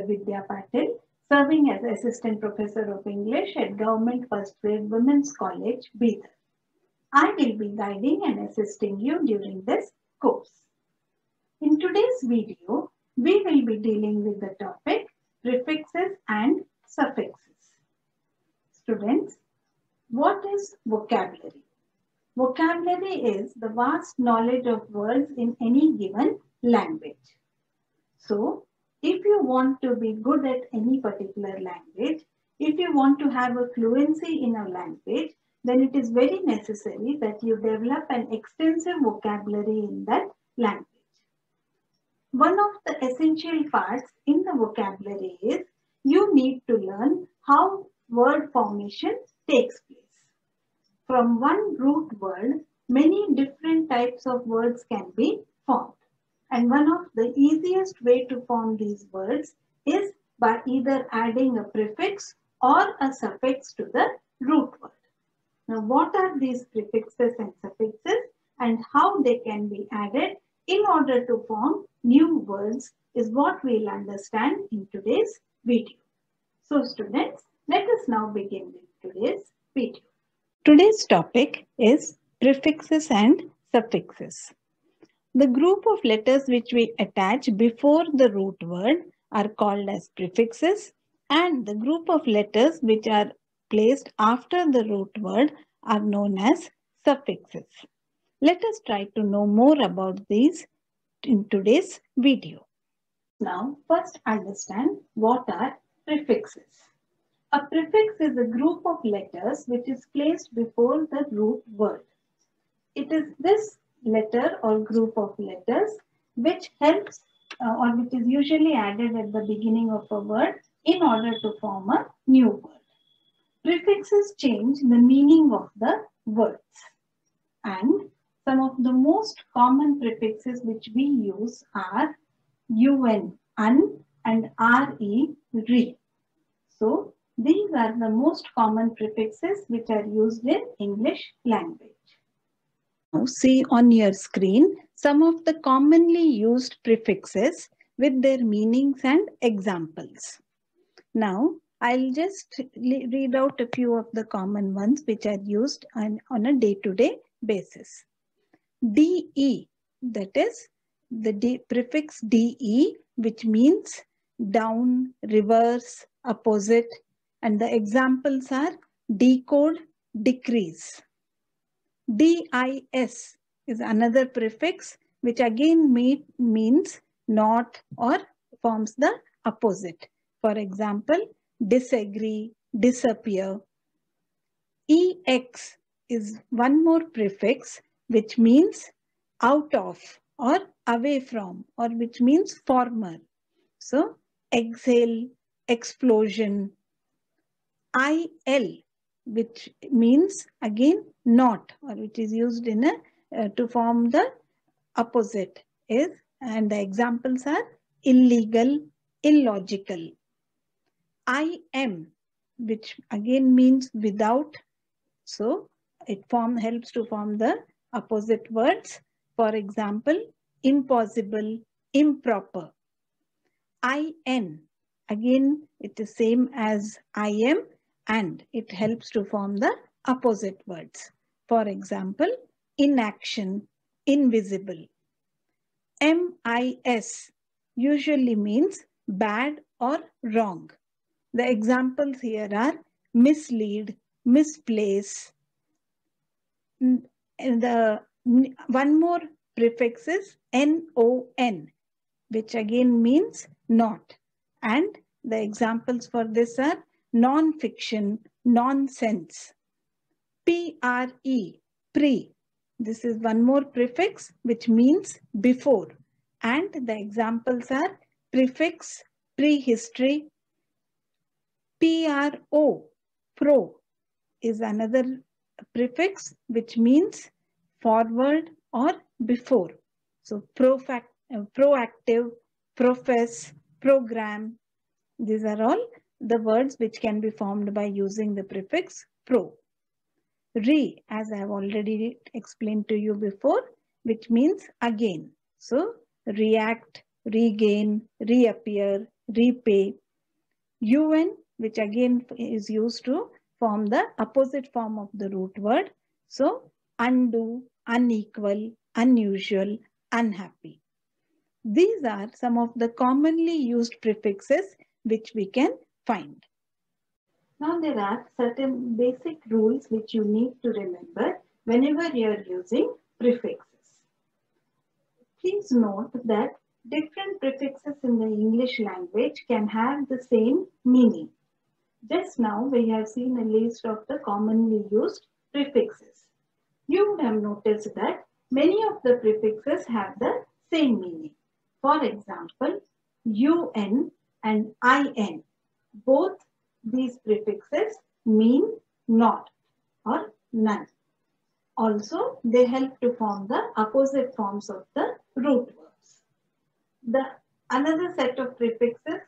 Dr. Vidya Patil, serving as Assistant Professor of English at Government First Grade Women's College, Bidar. I will be guiding and assisting you during this course. In today's video, we will be dealing with the topic prefixes and suffixes. Students, what is vocabulary? Vocabulary is the vast knowledge of words in any given language. So, if you want to be good at any particular language, if you want to have a fluency in a language, then it is very necessary that you develop an extensive vocabulary in that language. One of the essential parts in the vocabulary is you need to learn how word formation takes place. From one root word, many different types of words can be formed. And one of the easiest way to form these words is by either adding a prefix or a suffix to the root word. Now, what are these prefixes and suffixes and how they can be added in order to form new words is what we'll understand in today's video. So students, let us now begin with today's video. Today's topic is prefixes and suffixes. The group of letters which we attach before the root word are called as prefixes and the group of letters which are placed after the root word are known as suffixes. Let us try to know more about these in today's video. Now, first understand what are prefixes. A prefix is a group of letters which is placed before the root word. It is this letter or group of letters which helps uh, or which is usually added at the beginning of a word in order to form a new word. Prefixes change the meaning of the words and some of the most common prefixes which we use are un, un and re, re. So these are the most common prefixes which are used in English language. See on your screen some of the commonly used prefixes with their meanings and examples. Now, I'll just read out a few of the common ones which are used on, on a day-to-day -day basis. DE, that is the prefix DE, which means down, reverse, opposite, and the examples are decode, decrease. DIS is another prefix which again may, means not or forms the opposite. For example, disagree, disappear. EX is one more prefix which means out of or away from or which means former. So exhale, explosion. IL which means again not or which is used in a uh, to form the opposite is and the examples are illegal illogical. I am which again means without so it form helps to form the opposite words. For example impossible improper. In again it is same as IM and it helps to form the opposite words. For example, inaction, invisible. MIS usually means bad or wrong. The examples here are mislead, misplace. And The one more prefix is NON, which again means not. And the examples for this are non-fiction, nonsense. P-R-E, pre. This is one more prefix which means before. And the examples are prefix, prehistory. P-R-O, pro, is another prefix which means forward or before. So proactive, profess, program, these are all the words which can be formed by using the prefix pro. Re, as I have already explained to you before, which means again. So react, regain, reappear, repay. UN, which again is used to form the opposite form of the root word. So, undo, unequal, unusual, unhappy. These are some of the commonly used prefixes which we can find. Now there are certain basic rules which you need to remember whenever you are using prefixes. Please note that different prefixes in the English language can have the same meaning. Just now we have seen a list of the commonly used prefixes. You would have noticed that many of the prefixes have the same meaning. For example, UN and IN, both these prefixes mean not or none. Also, they help to form the opposite forms of the root verbs. The another set of prefixes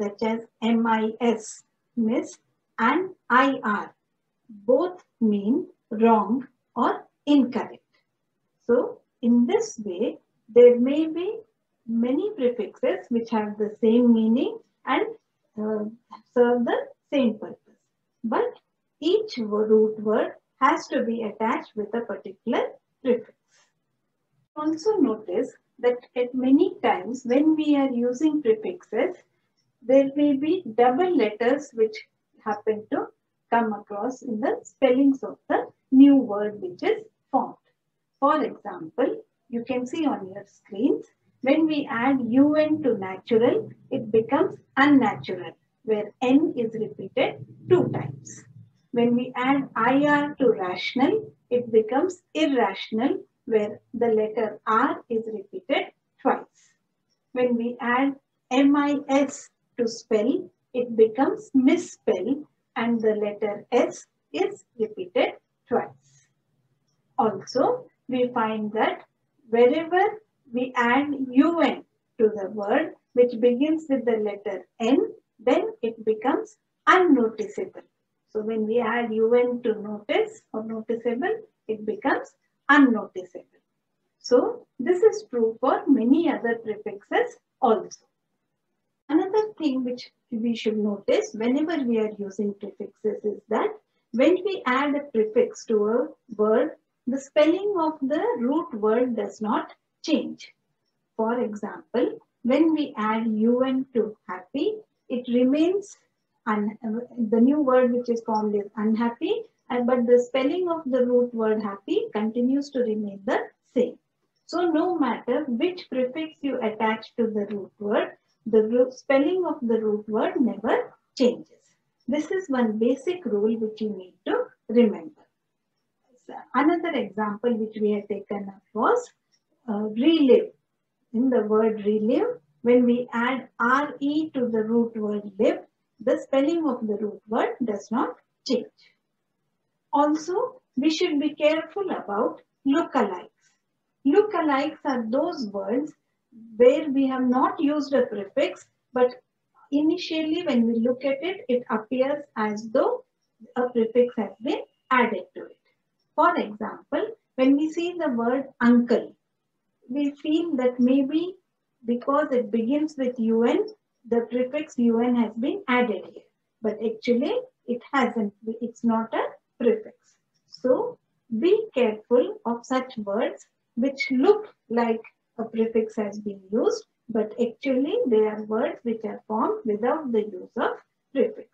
such as MIS, miss and IR, both mean wrong or incorrect. So, in this way, there may be many prefixes which have the same meaning and uh, serve the same purpose. But each root word has to be attached with a particular prefix. Also notice that at many times when we are using prefixes, there may be double letters which happen to come across in the spellings of the new word which is formed. For example, you can see on your screens, when we add un to natural, it becomes unnatural where n is repeated two times. When we add IR to rational, it becomes irrational where the letter R is repeated twice. When we add MIS to spell, it becomes misspell and the letter S is repeated twice. Also, we find that wherever we add UN to the word which begins with the letter N, then it becomes unnoticeable. So when we add UN to notice or noticeable, it becomes unnoticeable. So this is true for many other prefixes also. Another thing which we should notice whenever we are using prefixes is that when we add a prefix to a word, the spelling of the root word does not change. For example, when we add UN to happy, it remains the new word which is formed is unhappy, but the spelling of the root word happy continues to remain the same. So no matter which prefix you attach to the root word, the spelling of the root word never changes. This is one basic rule which you need to remember. Another example which we have taken up was uh, relive. In the word relive, when we add RE to the root word live, the spelling of the root word does not change. Also, we should be careful about lookalikes. Lookalikes are those words where we have not used a prefix, but initially when we look at it, it appears as though a prefix has been added to it. For example, when we see the word uncle, we feel that maybe because it begins with UN, the prefix UN has been added here. But actually, it hasn't. It's not a prefix. So, be careful of such words which look like a prefix has been used, but actually they are words which are formed without the use of prefix.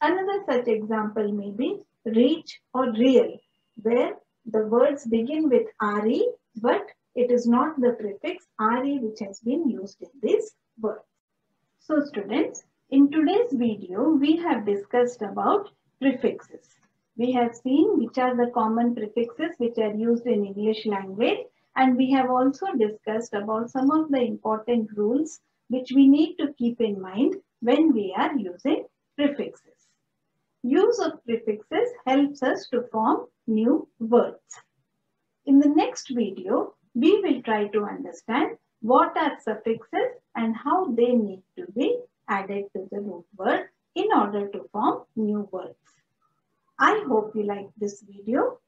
Another such example may be reach or real, where the words begin with RE, but it is not the prefix RE which has been used in this word. So students, in today's video, we have discussed about prefixes. We have seen which are the common prefixes which are used in English language and we have also discussed about some of the important rules which we need to keep in mind when we are using prefixes. Use of prefixes helps us to form new words. In the next video, we will try to understand what are suffixes and how they need to be added to the root word in order to form new words. I hope you like this video.